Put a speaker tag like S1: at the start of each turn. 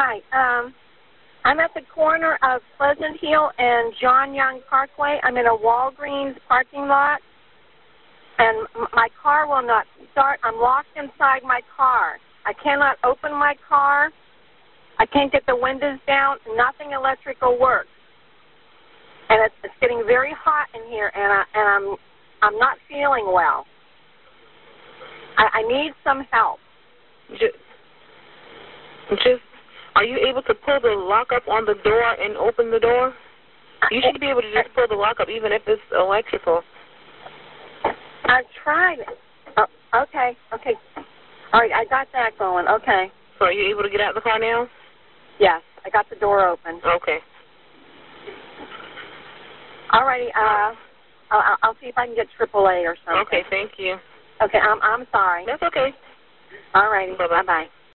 S1: Hi. Um, I'm at the corner of Pleasant Hill and John Young Parkway. I'm in a Walgreens parking lot, and my car will not start. I'm locked inside my car. I cannot open my car. I can't get the windows down. Nothing electrical works, and it's, it's getting very hot in here, and I and I'm I'm not feeling well. I, I need some help.
S2: Just, just, are you able to pull the lock up on the door and open the door? You should be able to just pull the lock up even if it's electrical.
S1: I've tried it. Oh, okay, okay. All right, I got that going. Okay.
S2: So are you able to get out of the car now?
S1: Yes, I got the door open.
S2: Okay.
S1: All righty. Uh, I'll, I'll see if I can get AAA or something.
S2: Okay, thank you.
S1: Okay. I'm I'm sorry.
S2: That's okay.
S1: All righty. Bye bye.